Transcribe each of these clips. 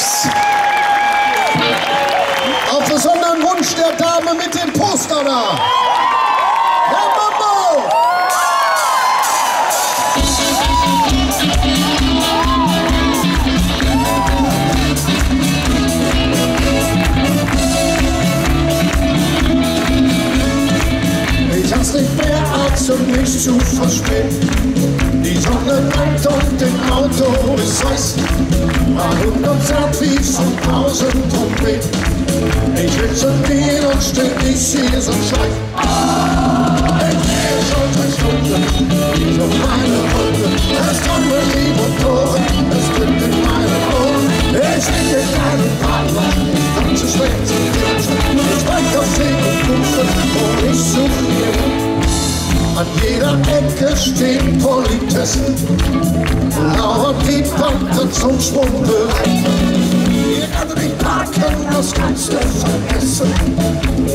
Max. Auf besonderen Wunsch der Dame mit dem Poster da. Ich hab's nicht mehr als um mich zu verspäten. Die Sonne brennt auf dem Auto, es heißt, mal 120 und 1000 Trompeten. Ich will schon dir und steh nicht hier so steif. Ich drehe schon seit Stunden, diese meine Runde. Es kommt durch die Motoren, es gibt in meinen Ohren. Ich bin in deinen Partner, ich kann zu spät zu dir. Ich weiß, dass ich und Buche, wo ich suche. An jeder Ecke stehen Politessen, lauern die Banken zum Schwung bereit. Wir werden nicht parken, das kannst du vergessen,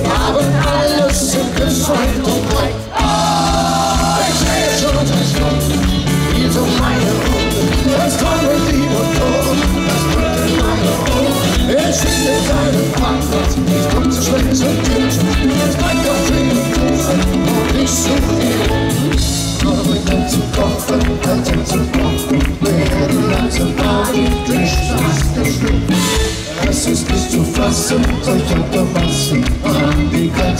haben alles im Griff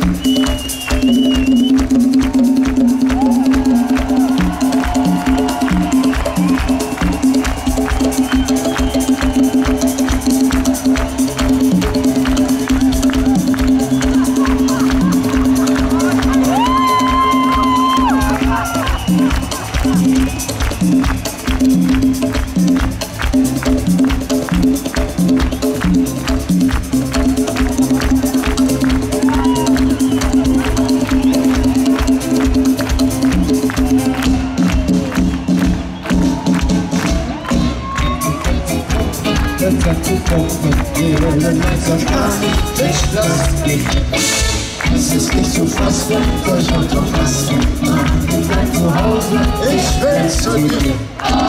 Música Ich lass dich. Es ist nicht zu fassen, solch Unterfassen. Ich bleib zu Hause, ich will zu dir.